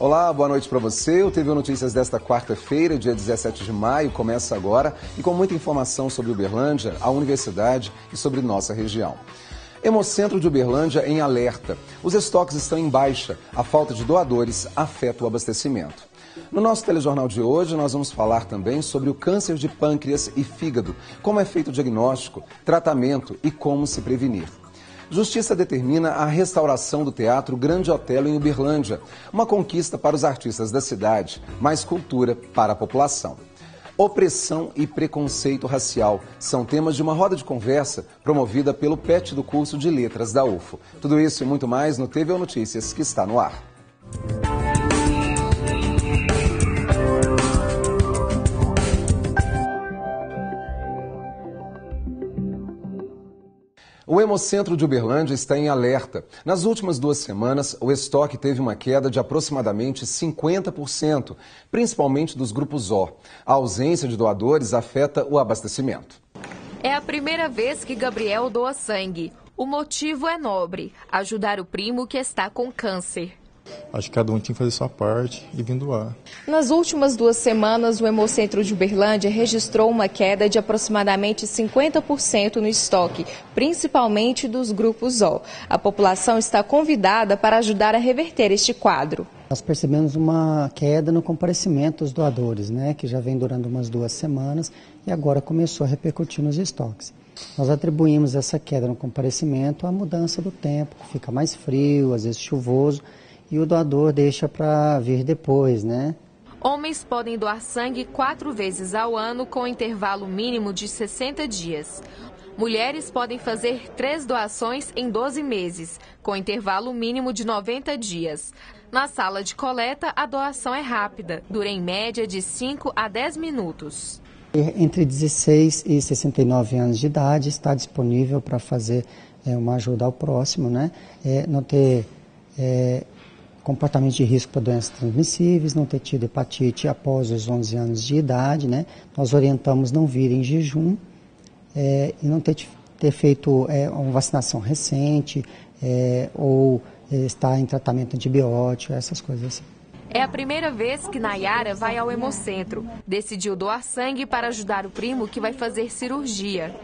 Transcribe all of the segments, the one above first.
Olá, boa noite para você. O TV Notícias desta quarta-feira, dia 17 de maio, começa agora e com muita informação sobre Uberlândia, a universidade e sobre nossa região. Hemocentro de Uberlândia em alerta. Os estoques estão em baixa. A falta de doadores afeta o abastecimento. No nosso telejornal de hoje, nós vamos falar também sobre o câncer de pâncreas e fígado, como é feito o diagnóstico, tratamento e como se prevenir. Justiça determina a restauração do Teatro Grande Otelo em Uberlândia, uma conquista para os artistas da cidade, mais cultura para a população. Opressão e preconceito racial são temas de uma roda de conversa promovida pelo PET do curso de Letras da UFO. Tudo isso e muito mais no TV Notícias que está no ar. O Hemocentro de Uberlândia está em alerta. Nas últimas duas semanas, o estoque teve uma queda de aproximadamente 50%, principalmente dos grupos O. A ausência de doadores afeta o abastecimento. É a primeira vez que Gabriel doa sangue. O motivo é nobre: ajudar o primo que está com câncer. Acho que cada um tinha que fazer sua parte e vir doar. Nas últimas duas semanas, o Hemocentro de Uberlândia registrou uma queda de aproximadamente 50% no estoque, principalmente dos grupos O. A população está convidada para ajudar a reverter este quadro. Nós percebemos uma queda no comparecimento dos doadores, né, que já vem durando umas duas semanas e agora começou a repercutir nos estoques. Nós atribuímos essa queda no comparecimento à mudança do tempo, que fica mais frio, às vezes chuvoso, e o doador deixa para vir depois, né? Homens podem doar sangue quatro vezes ao ano com intervalo mínimo de 60 dias. Mulheres podem fazer três doações em 12 meses, com intervalo mínimo de 90 dias. Na sala de coleta, a doação é rápida, dura em média de 5 a 10 minutos. Entre 16 e 69 anos de idade está disponível para fazer é, uma ajuda ao próximo, né? É, não ter é, comportamento de risco para doenças transmissíveis, não ter tido hepatite após os 11 anos de idade, né? Nós orientamos não vir em jejum é, e não ter, ter feito é, uma vacinação recente é, ou é, estar em tratamento antibiótico, essas coisas assim. É a primeira vez que Nayara vai ao Hemocentro. Decidiu doar sangue para ajudar o primo que vai fazer cirurgia.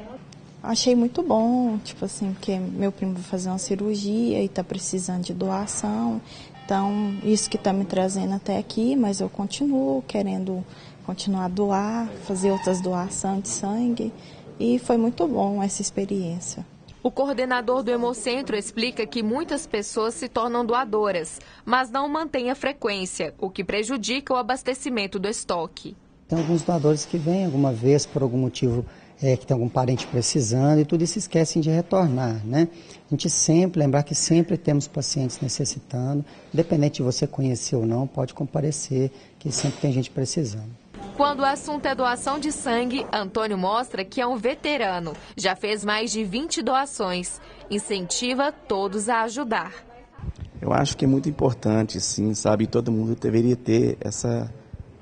Achei muito bom, tipo assim, porque meu primo vai fazer uma cirurgia e está precisando de doação. Então, isso que está me trazendo até aqui, mas eu continuo querendo continuar a doar, fazer outras doações de sangue. E foi muito bom essa experiência. O coordenador do Hemocentro explica que muitas pessoas se tornam doadoras, mas não mantêm a frequência, o que prejudica o abastecimento do estoque. Tem alguns doadores que vêm alguma vez por algum motivo é, que tem algum parente precisando e tudo isso esquecem de retornar, né? A gente sempre, lembrar que sempre temos pacientes necessitando, independente de você conhecer ou não, pode comparecer, que sempre tem gente precisando. Quando o assunto é doação de sangue, Antônio mostra que é um veterano. Já fez mais de 20 doações. Incentiva todos a ajudar. Eu acho que é muito importante, sim, sabe? Todo mundo deveria ter essa,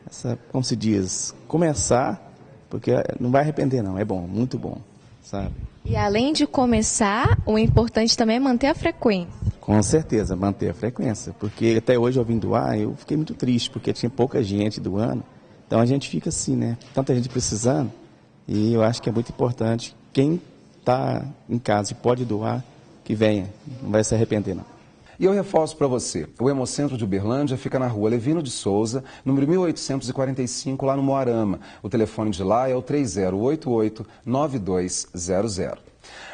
essa como se diz, começar porque não vai arrepender não, é bom, muito bom, sabe? E além de começar, o importante também é manter a frequência. Com certeza, manter a frequência, porque até hoje eu vim doar, eu fiquei muito triste, porque tinha pouca gente doando, então a gente fica assim, né? Tanta gente precisando, e eu acho que é muito importante, quem está em casa e pode doar, que venha, não vai se arrepender não. E eu reforço para você, o Hemocentro de Uberlândia fica na rua Levino de Souza, número 1845, lá no Moarama. O telefone de lá é o 3088-9200.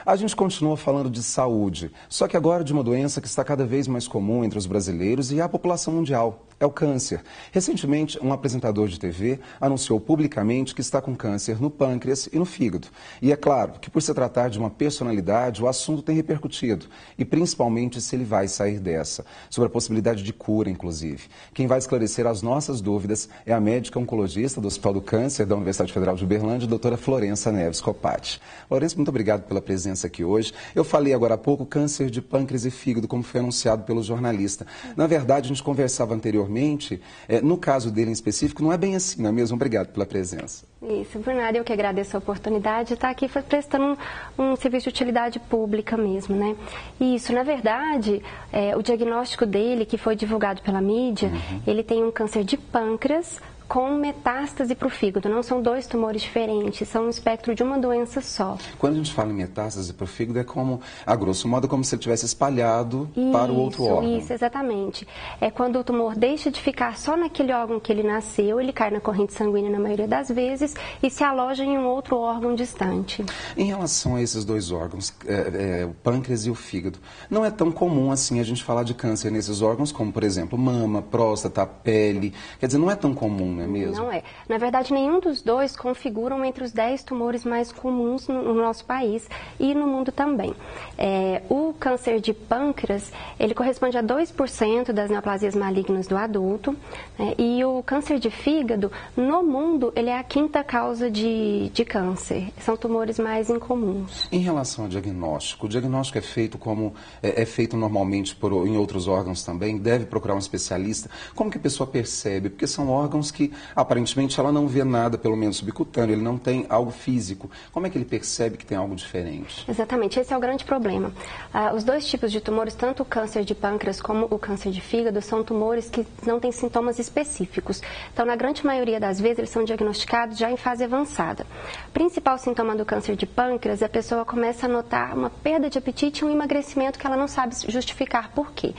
A gente continua falando de saúde, só que agora de uma doença que está cada vez mais comum entre os brasileiros e a população mundial é o câncer. Recentemente, um apresentador de TV anunciou publicamente que está com câncer no pâncreas e no fígado. E é claro que, por se tratar de uma personalidade, o assunto tem repercutido, e principalmente se ele vai sair dessa, sobre a possibilidade de cura, inclusive. Quem vai esclarecer as nossas dúvidas é a médica oncologista do Hospital do Câncer da Universidade Federal de Uberlândia, doutora Florença Neves Copati. Florença, muito obrigado pela presença aqui hoje. Eu falei agora há pouco câncer de pâncreas e fígado, como foi anunciado pelo jornalista. Na verdade, a gente conversava anteriormente anteriormente, é, no caso dele em específico, não é bem assim, não é mesmo? Obrigado pela presença. Isso, Bernardo, eu que agradeço a oportunidade de estar aqui prestando um, um serviço de utilidade pública mesmo, né? Isso, na verdade, é, o diagnóstico dele, que foi divulgado pela mídia, uhum. ele tem um câncer de pâncreas com metástase para o fígado. Não são dois tumores diferentes, são um espectro de uma doença só. Quando a gente fala em metástase para o fígado, é como, a grosso modo, como se ele tivesse espalhado isso, para o outro órgão. Isso, exatamente. É quando o tumor deixa de ficar só naquele órgão que ele nasceu, ele cai na corrente sanguínea na maioria das vezes e se aloja em um outro órgão distante. Em relação a esses dois órgãos, é, é, o pâncreas e o fígado, não é tão comum assim a gente falar de câncer nesses órgãos, como, por exemplo, mama, próstata, pele. Quer dizer, não é tão comum não é mesmo? Não é. Na verdade, nenhum dos dois configuram entre os 10 tumores mais comuns no, no nosso país e no mundo também. É, o câncer de pâncreas, ele corresponde a 2% das neoplasias malignas do adulto. Né, e o câncer de fígado, no mundo, ele é a quinta causa de, de câncer. São tumores mais incomuns. Em relação ao diagnóstico, o diagnóstico é feito como é, é feito normalmente por, em outros órgãos também? Deve procurar um especialista? Como que a pessoa percebe? Porque são órgãos que, aparentemente ela não vê nada, pelo menos subcutâneo, ele não tem algo físico. Como é que ele percebe que tem algo diferente? Exatamente, esse é o grande problema. Ah, os dois tipos de tumores, tanto o câncer de pâncreas como o câncer de fígado, são tumores que não têm sintomas específicos. Então, na grande maioria das vezes, eles são diagnosticados já em fase avançada. O principal sintoma do câncer de pâncreas, é a pessoa começa a notar uma perda de apetite e um emagrecimento que ela não sabe justificar por quê.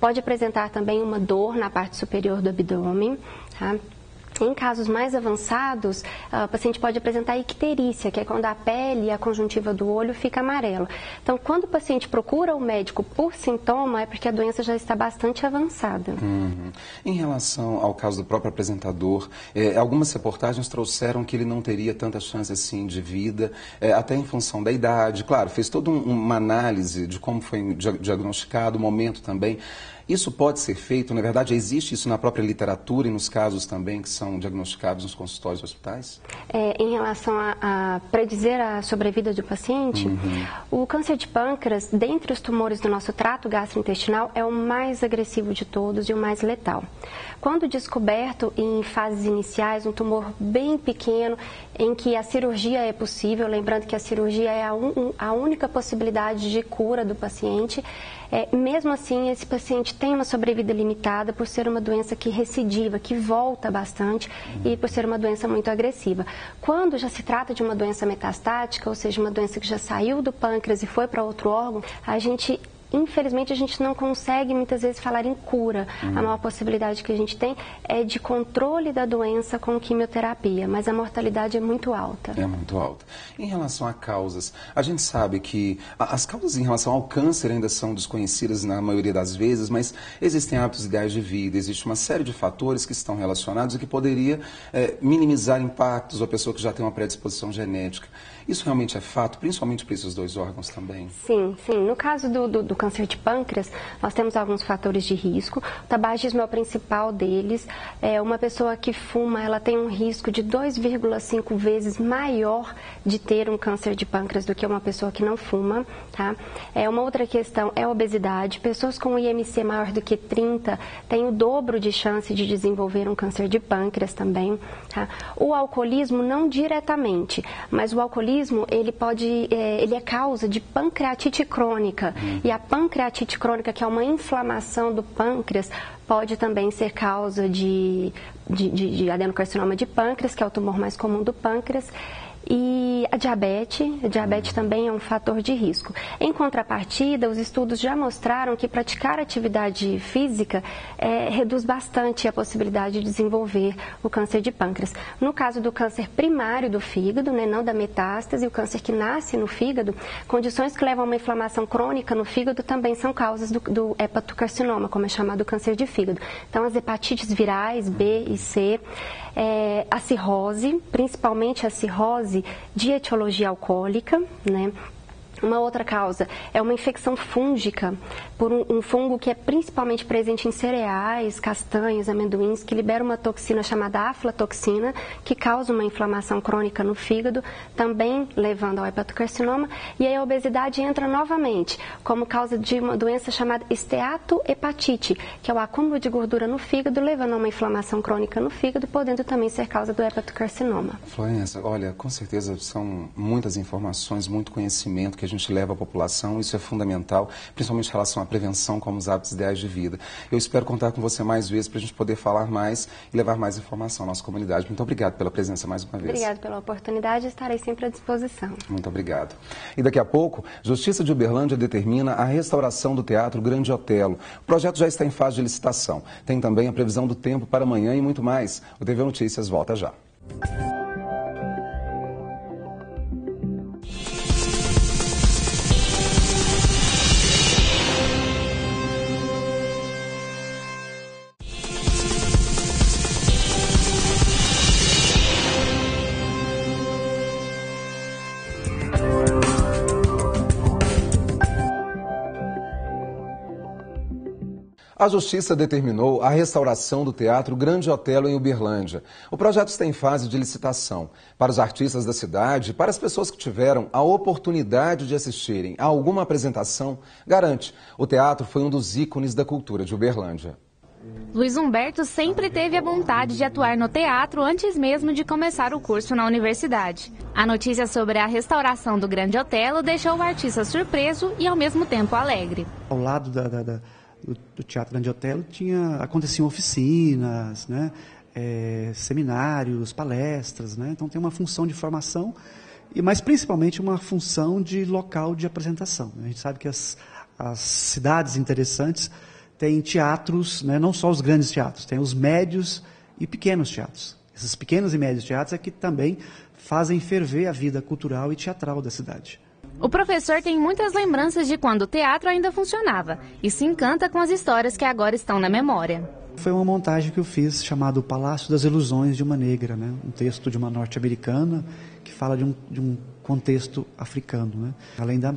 Pode apresentar também uma dor na parte superior do abdômen, tá? Em casos mais avançados, o paciente pode apresentar icterícia, que é quando a pele e a conjuntiva do olho fica amarela. Então, quando o paciente procura o médico por sintoma, é porque a doença já está bastante avançada. Uhum. Em relação ao caso do próprio apresentador, eh, algumas reportagens trouxeram que ele não teria tanta chance assim de vida, eh, até em função da idade. Claro, fez toda um, uma análise de como foi diagnosticado, o momento também. Isso pode ser feito, na verdade, existe isso na própria literatura e nos casos também que são diagnosticados nos consultórios e hospitais? É, em relação a, a, predizer a sobrevida do paciente, uhum. o câncer de pâncreas, dentre os tumores do nosso trato gastrointestinal, é o mais agressivo de todos e o mais letal. Quando descoberto em fases iniciais, um tumor bem pequeno, em que a cirurgia é possível, lembrando que a cirurgia é a, un, a única possibilidade de cura do paciente, é, mesmo assim, esse paciente tem uma sobrevida limitada por ser uma doença que recidiva, que volta bastante e por ser uma doença muito agressiva. Quando já se trata de uma doença metastática, ou seja, uma doença que já saiu do pâncreas e foi para outro órgão, a gente infelizmente, a gente não consegue muitas vezes falar em cura. Uhum. A maior possibilidade que a gente tem é de controle da doença com quimioterapia, mas a mortalidade é muito alta. É muito alta. Em relação a causas, a gente sabe que as causas em relação ao câncer ainda são desconhecidas na maioria das vezes, mas existem hábitos ideais de vida, existe uma série de fatores que estão relacionados e que poderia é, minimizar impactos a pessoa que já tem uma predisposição genética. Isso realmente é fato, principalmente para esses dois órgãos também? Sim, sim. No caso do, do, do câncer de pâncreas, nós temos alguns fatores de risco. O tabagismo é o principal deles. É, uma pessoa que fuma, ela tem um risco de 2,5 vezes maior de ter um câncer de pâncreas do que uma pessoa que não fuma. Tá? É, uma outra questão é a obesidade. Pessoas com IMC maior do que 30 têm o dobro de chance de desenvolver um câncer de pâncreas também. Tá? O alcoolismo, não diretamente, mas o alcoolismo ele pode, é, ele é causa de pancreatite crônica. E a pancreatite crônica, que é uma inflamação do pâncreas, pode também ser causa de, de, de, de adenocarcinoma de pâncreas, que é o tumor mais comum do pâncreas. E a diabetes, a diabetes também é um fator de risco. Em contrapartida, os estudos já mostraram que praticar atividade física é, reduz bastante a possibilidade de desenvolver o câncer de pâncreas. No caso do câncer primário do fígado, né, não da metástase, o câncer que nasce no fígado, condições que levam a uma inflamação crônica no fígado também são causas do, do hepatocarcinoma, como é chamado câncer de fígado. Então, as hepatites virais B e C, é, a cirrose, principalmente a cirrose de etiologia alcoólica, né? Uma outra causa é uma infecção fúngica por um, um, fungo que é principalmente presente em cereais, castanhas, amendoins, que libera uma toxina chamada aflatoxina, que causa uma inflamação crônica no fígado, também levando ao hepatocarcinoma. E aí a obesidade entra novamente como causa de uma doença chamada esteatohepatite, que é o acúmulo de gordura no fígado, levando a uma inflamação crônica no fígado, podendo também ser causa do hepatocarcinoma. Florença, olha, com certeza são muitas informações, muito conhecimento que a gente leva à população, isso é fundamental, principalmente em relação à prevenção como os hábitos ideais de vida. Eu espero contar com você mais vezes para a gente poder falar mais e levar mais informação à nossa comunidade. Muito obrigado pela presença mais uma vez. Obrigado pela oportunidade, estarei sempre à disposição. Muito obrigado. E daqui a pouco, Justiça de Uberlândia determina a restauração do Teatro Grande Otelo. O projeto já está em fase de licitação. Tem também a previsão do tempo para amanhã e muito mais. O TV Notícias volta já. A Justiça determinou a restauração do Teatro Grande Otelo em Uberlândia. O projeto está em fase de licitação. Para os artistas da cidade e para as pessoas que tiveram a oportunidade de assistirem a alguma apresentação, garante, o teatro foi um dos ícones da cultura de Uberlândia. Luiz Humberto sempre teve a vontade de atuar no teatro antes mesmo de começar o curso na universidade. A notícia sobre a restauração do Grande Otelo deixou o artista surpreso e ao mesmo tempo alegre. Ao lado da, da, da do, do Teatro Grande Otelo tinha aconteciam oficinas, né, é, seminários, palestras, né, então tem uma função de formação e mas principalmente uma função de local de apresentação. A gente sabe que as, as cidades interessantes têm teatros, né, não só os grandes teatros, tem os médios e pequenos teatros. Esses pequenos e médios teatros é que também fazem ferver a vida cultural e teatral da cidade. O professor tem muitas lembranças de quando o teatro ainda funcionava e se encanta com as histórias que agora estão na memória. Foi uma montagem que eu fiz chamado Palácio das Ilusões de uma Negra, né? um texto de uma norte-americana que fala de um, de um contexto africano, né? além da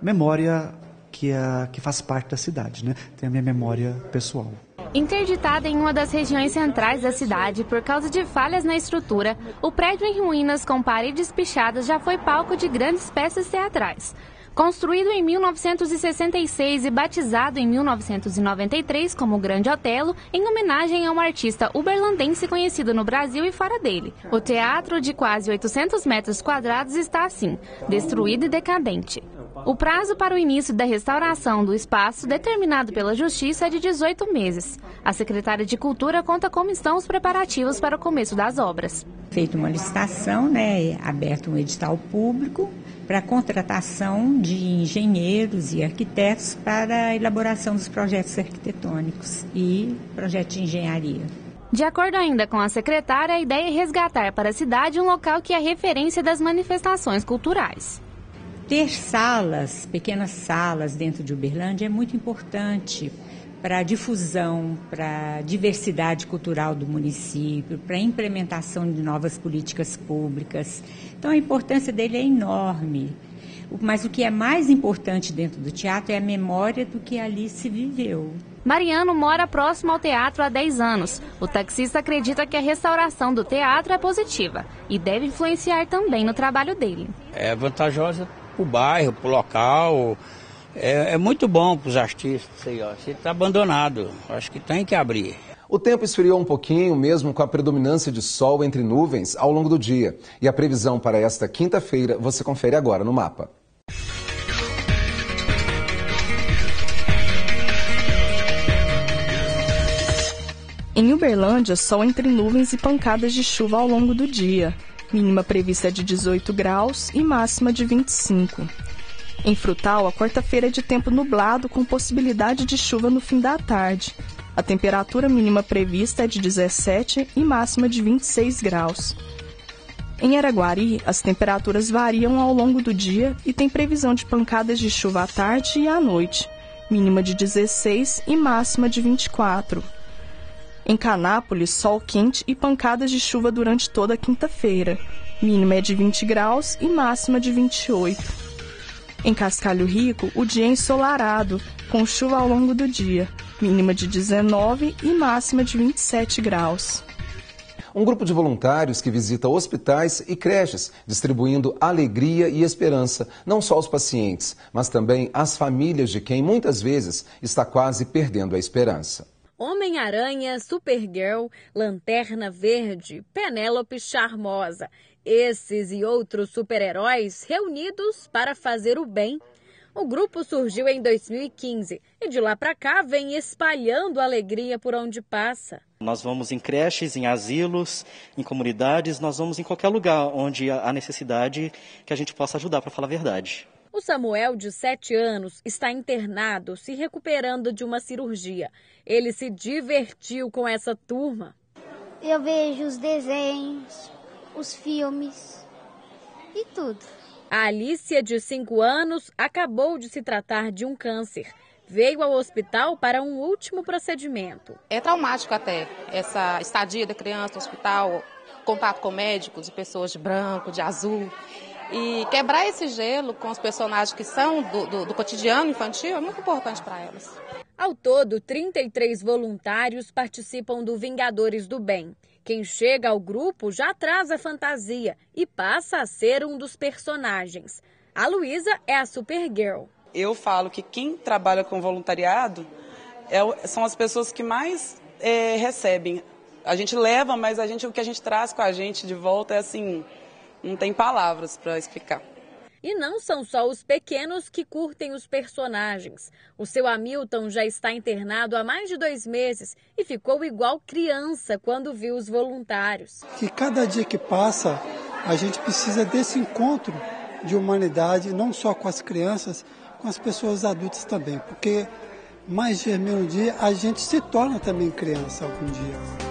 memória que, é, que faz parte da cidade, né? tem a minha memória pessoal. Interditada em uma das regiões centrais da cidade por causa de falhas na estrutura, o prédio em ruínas com paredes pichadas já foi palco de grandes peças teatrais. Construído em 1966 e batizado em 1993 como Grande Otelo, em homenagem a um artista uberlandense conhecido no Brasil e fora dele. O teatro, de quase 800 metros quadrados, está assim, destruído e decadente. O prazo para o início da restauração do espaço, determinado pela Justiça, é de 18 meses. A secretária de Cultura conta como estão os preparativos para o começo das obras. Feito uma licitação, né, aberto um edital público para contratação de engenheiros e arquitetos para a elaboração dos projetos arquitetônicos e projetos de engenharia. De acordo ainda com a secretária, a ideia é resgatar para a cidade um local que é referência das manifestações culturais. Ter salas, pequenas salas dentro de Uberlândia é muito importante para a difusão, para a diversidade cultural do município, para a implementação de novas políticas públicas. Então a importância dele é enorme. Mas o que é mais importante dentro do teatro é a memória do que ali se viveu. Mariano mora próximo ao teatro há 10 anos. O taxista acredita que a restauração do teatro é positiva e deve influenciar também no trabalho dele. É vantajosa para o bairro, para o local. É, é, muito bom para os artistas. Aí, ó. Você está abandonado. Acho que tem que abrir. O tempo esfriou um pouquinho, mesmo com a predominância de sol entre nuvens ao longo do dia. E a previsão para esta quinta-feira você confere agora no mapa. Em Uberlândia, sol entre nuvens e pancadas de chuva ao longo do dia mínima prevista é de 18 graus e máxima de 25. Em Frutal, a quarta-feira é de tempo nublado com possibilidade de chuva no fim da tarde. A temperatura mínima prevista é de 17 e máxima de 26 graus. Em Araguari, as temperaturas variam ao longo do dia e tem previsão de pancadas de chuva à tarde e à noite, mínima de 16 e máxima de 24. Em Canápolis, sol quente e pancadas de chuva durante toda a quinta-feira. Mínima é de 20 graus e máxima de 28. Em Cascalho Rico, o dia é ensolarado, com chuva ao longo do dia, mínima de 19 e máxima de 27 graus. Um grupo de voluntários que visita hospitais e creches, distribuindo alegria e esperança, não só aos pacientes, mas também às famílias de quem muitas vezes está quase perdendo a esperança. Homem-Aranha, Supergirl, Lanterna Verde, Penélope Charmosa. Esses e outros super-heróis reunidos para fazer o bem. O grupo surgiu em 2015 e de lá para cá vem espalhando alegria por onde passa. Nós vamos em creches, em asilos, em comunidades, nós vamos em qualquer lugar onde há necessidade que a gente possa ajudar, para falar a verdade. O Samuel, de 7 anos, está internado, se recuperando de uma cirurgia. Ele se divertiu com essa turma. Eu vejo os desenhos, os filmes e tudo. A Alicia, de 5 anos, acabou de se tratar de um câncer. Veio ao hospital para um último procedimento. É traumático até essa estadia da criança no hospital, contato com médicos e pessoas de branco, de azul. E quebrar esse gelo com os personagens que são do, do, do cotidiano infantil é muito importante para elas. Ao todo, 33 voluntários participam do Vingadores do Bem. Quem chega ao grupo já traz a fantasia e passa a ser um dos personagens. A Luísa é a Supergirl. Eu falo que quem trabalha com voluntariado é, são as pessoas que mais é, recebem. A gente leva, mas a gente, o que a gente traz com a gente de volta é assim, não tem palavras para explicar. E não são só os pequenos que curtem os personagens. O seu Hamilton já está internado há mais de dois meses e ficou igual criança quando viu os voluntários. Que cada dia que passa, a gente precisa desse encontro de humanidade, não só com as crianças, com as pessoas adultas também. Porque mais dia menos dia, a gente se torna também criança algum dia.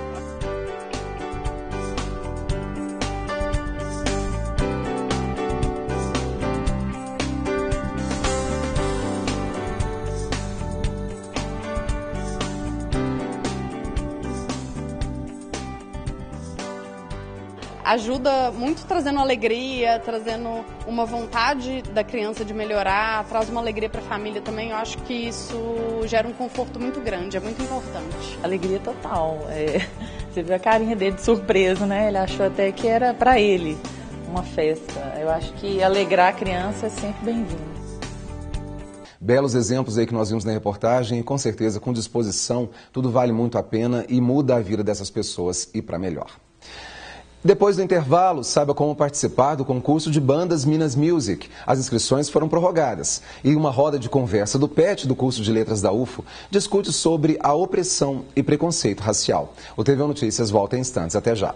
Ajuda muito trazendo alegria, trazendo uma vontade da criança de melhorar, traz uma alegria para a família também. Eu acho que isso gera um conforto muito grande, é muito importante. Alegria total. É, você viu a carinha dele de surpresa, né? Ele achou até que era para ele uma festa. Eu acho que alegrar a criança é sempre bem-vindo. Belos exemplos aí que nós vimos na reportagem e com certeza com disposição, tudo vale muito a pena e muda a vida dessas pessoas e para melhor. Depois do intervalo, saiba como participar do concurso de bandas Minas Music. As inscrições foram prorrogadas. E uma roda de conversa do PET do curso de letras da UFO discute sobre a opressão e preconceito racial. O TV Notícias volta em instantes. Até já.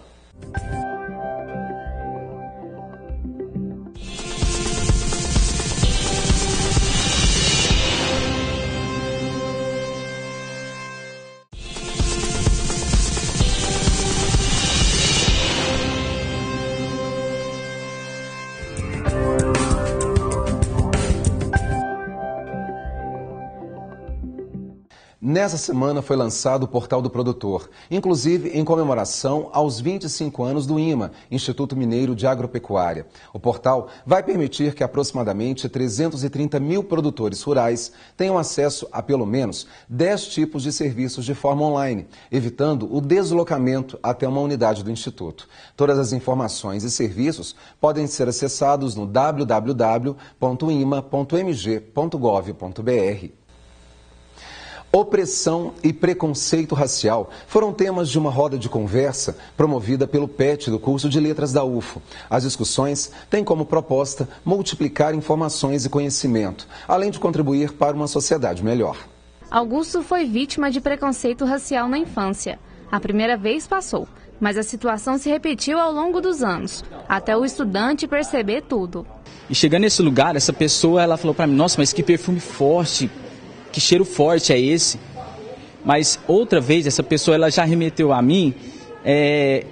Nessa semana foi lançado o Portal do Produtor, inclusive em comemoração aos 25 anos do IMA, Instituto Mineiro de Agropecuária. O portal vai permitir que aproximadamente 330 mil produtores rurais tenham acesso a pelo menos 10 tipos de serviços de forma online, evitando o deslocamento até uma unidade do Instituto. Todas as informações e serviços podem ser acessados no www.ima.mg.gov.br. Opressão e preconceito racial foram temas de uma roda de conversa promovida pelo PET do curso de letras da UFO. As discussões têm como proposta multiplicar informações e conhecimento, além de contribuir para uma sociedade melhor. Augusto foi vítima de preconceito racial na infância. A primeira vez passou, mas a situação se repetiu ao longo dos anos, até o estudante perceber tudo. E chegando nesse lugar, essa pessoa ela falou para mim: "Nossa, mas que perfume forte, que cheiro forte é esse? Mas outra vez essa pessoa ela já remeteu a mim é,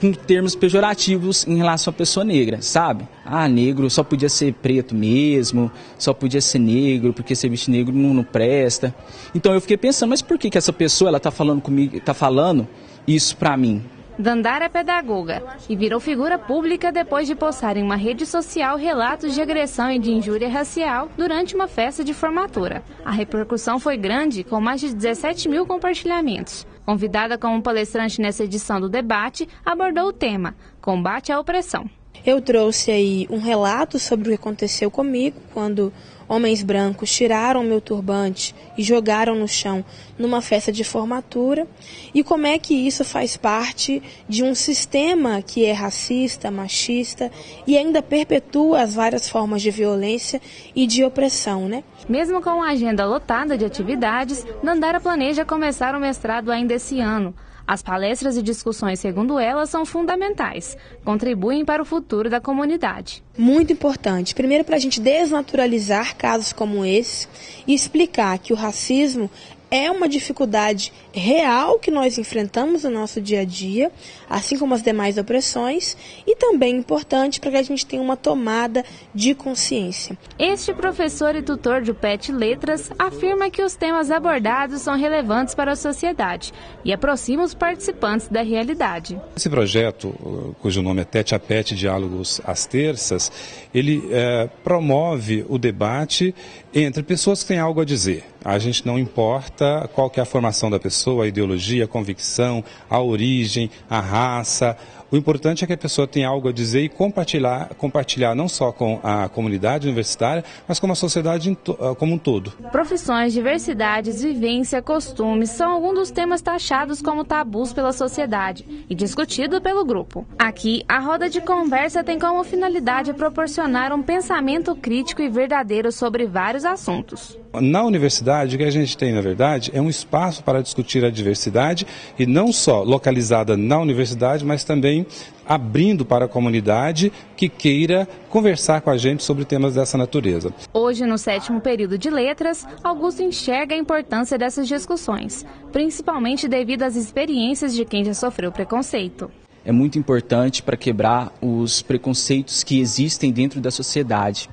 com termos pejorativos em relação à pessoa negra, sabe? Ah, negro só podia ser preto mesmo, só podia ser negro, porque serviço negro não, não presta. Então eu fiquei pensando, mas por que, que essa pessoa ela tá falando comigo, tá falando isso pra mim? Dandara é pedagoga e virou figura pública depois de postar em uma rede social relatos de agressão e de injúria racial durante uma festa de formatura. A repercussão foi grande, com mais de 17 mil compartilhamentos. Convidada como palestrante nessa edição do debate, abordou o tema: combate à opressão. Eu trouxe aí um relato sobre o que aconteceu comigo quando homens brancos tiraram meu turbante e jogaram no chão numa festa de formatura e como é que isso faz parte de um sistema que é racista, machista e ainda perpetua as várias formas de violência e de opressão, né? Mesmo com uma agenda lotada de atividades, Nandara planeja começar o mestrado ainda esse ano. As palestras e discussões, segundo ela, são fundamentais, contribuem para o futuro da comunidade. Muito importante. Primeiro, para a gente desnaturalizar casos como esse e explicar que o racismo é uma dificuldade real que nós enfrentamos no nosso dia a dia, assim como as demais opressões, e também importante para que a gente tenha uma tomada de consciência. Este professor e tutor de PET Letras afirma que os temas abordados são relevantes para a sociedade e aproxima os participantes da realidade. Esse projeto, cujo nome é Tete a Pet Diálogos às Terças, ele é, promove o debate entre pessoas que têm algo a dizer. A gente não importa qual que é a formação da pessoa, a ideologia, a convicção, a origem, a raça. O importante é que a pessoa tenha algo a dizer e compartilhar, compartilhar não só com a comunidade universitária, mas com a sociedade ah, como um todo. Profissões, diversidades, vivência, costumes são alguns dos temas taxados como tabus pela sociedade e discutido pelo grupo. Aqui, a roda de conversa tem como finalidade proporcionar um pensamento crítico e verdadeiro sobre vários assuntos. Na universidade, o que a gente tem, na verdade, é um espaço para discutir a diversidade e não só localizada na universidade, mas também abrindo para a comunidade que queira conversar com a gente sobre temas dessa natureza. Hoje, no sétimo período de letras, Augusto enxerga a importância dessas discussões, principalmente devido às experiências de quem já sofreu preconceito é muito importante para quebrar os preconceitos que existem dentro da sociedade.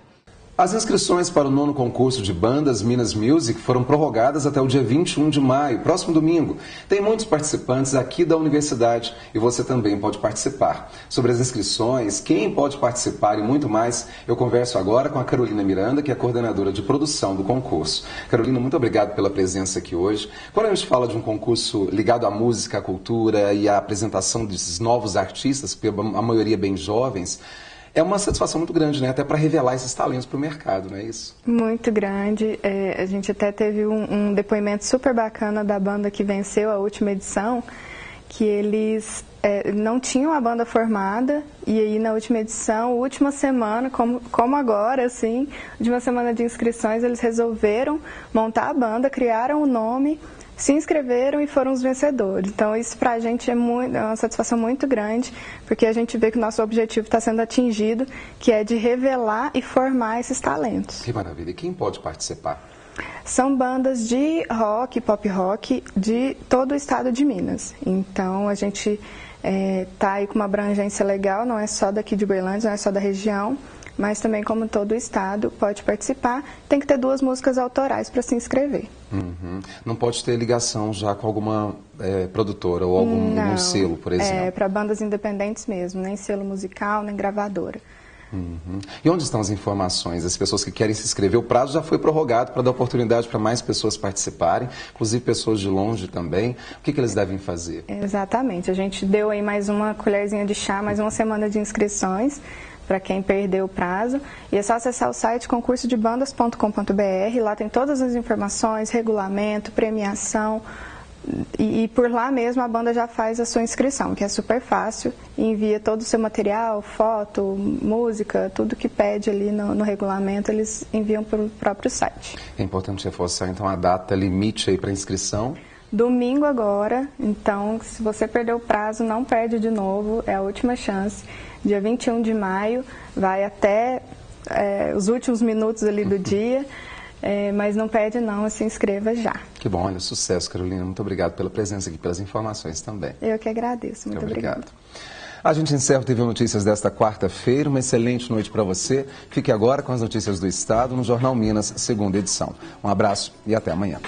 As inscrições para o nono concurso de bandas Minas Music foram prorrogadas até o dia 21 de maio, próximo domingo. Tem muitos participantes aqui da universidade e você também pode participar. Sobre as inscrições, quem pode participar e muito mais, eu converso agora com a Carolina Miranda, que é coordenadora de produção do concurso. Carolina, muito obrigado pela presença aqui hoje. Quando a gente fala de um concurso ligado à música, à cultura e à apresentação desses novos artistas, a maioria bem jovens, é uma satisfação muito grande, né? Até para revelar esses talentos para o mercado, não é isso? Muito grande. É, a gente até teve um, um, depoimento super bacana da banda que venceu a última edição, que eles é, não tinham a banda formada e aí na última edição, última semana, como, como agora, assim, última semana de inscrições, eles resolveram montar a banda, criaram o nome se inscreveram e foram os vencedores. Então, isso para a gente é, muito, é uma satisfação muito grande, porque a gente vê que o nosso objetivo está sendo atingido, que é de revelar e formar esses talentos. Que maravilha. E quem pode participar? São bandas de rock, pop rock, de todo o estado de Minas. Então, a gente está é, tá aí com uma abrangência legal, não é só daqui de Berlândia, não é só da região mas também como todo estado pode participar, tem que ter duas músicas autorais para se inscrever. Uhum. Não pode ter ligação já com alguma é, produtora ou algum, algum selo, por exemplo? É, para bandas independentes mesmo, nem selo musical, nem gravadora. Uhum. E onde estão as informações? As pessoas que querem se inscrever, o prazo já foi prorrogado para dar oportunidade para mais pessoas participarem, inclusive pessoas de longe também. O que, que eles devem fazer? Exatamente. A gente deu aí mais uma colherzinha de chá, mais uma semana de inscrições para quem perdeu o prazo. E é só acessar o site concursodebandas.com.br, lá tem todas as informações, regulamento, premiação. E, e, por lá mesmo a banda já faz a sua inscrição, que é super fácil, e envia todo o seu material, foto, música, tudo que pede ali no, no regulamento, eles enviam para o próprio site. É importante reforçar então a data limite aí para inscrição. Domingo agora, então se você perdeu o prazo, não perde de novo, é a última chance dia 21 de maio, vai até é, os últimos minutos ali do dia. É, mas não pede não, se inscreva já. Que bom, olha, sucesso, Carolina. Muito obrigado pela presença aqui, pelas informações também. Eu que agradeço, muito obrigado. obrigado. A gente encerra o TV Notícias desta quarta-feira. Uma excelente noite para você. Fique agora com as notícias do Estado no Jornal Minas, segunda edição. Um abraço e até amanhã.